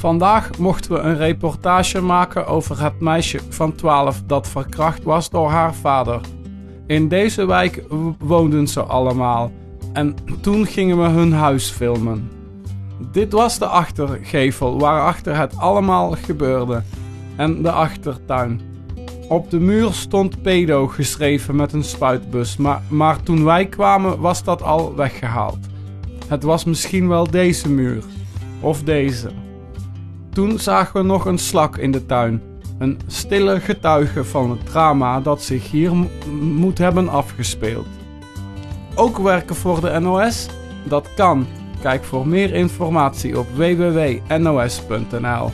Vandaag mochten we een reportage maken over het meisje van 12 dat verkracht was door haar vader. In deze wijk woonden ze allemaal en toen gingen we hun huis filmen. Dit was de achtergevel waarachter het allemaal gebeurde en de achtertuin. Op de muur stond pedo geschreven met een spuitbus, maar, maar toen wij kwamen was dat al weggehaald. Het was misschien wel deze muur of deze. Toen zagen we nog een slak in de tuin. Een stille getuige van het drama dat zich hier moet hebben afgespeeld. Ook werken voor de NOS? Dat kan. Kijk voor meer informatie op www.nos.nl.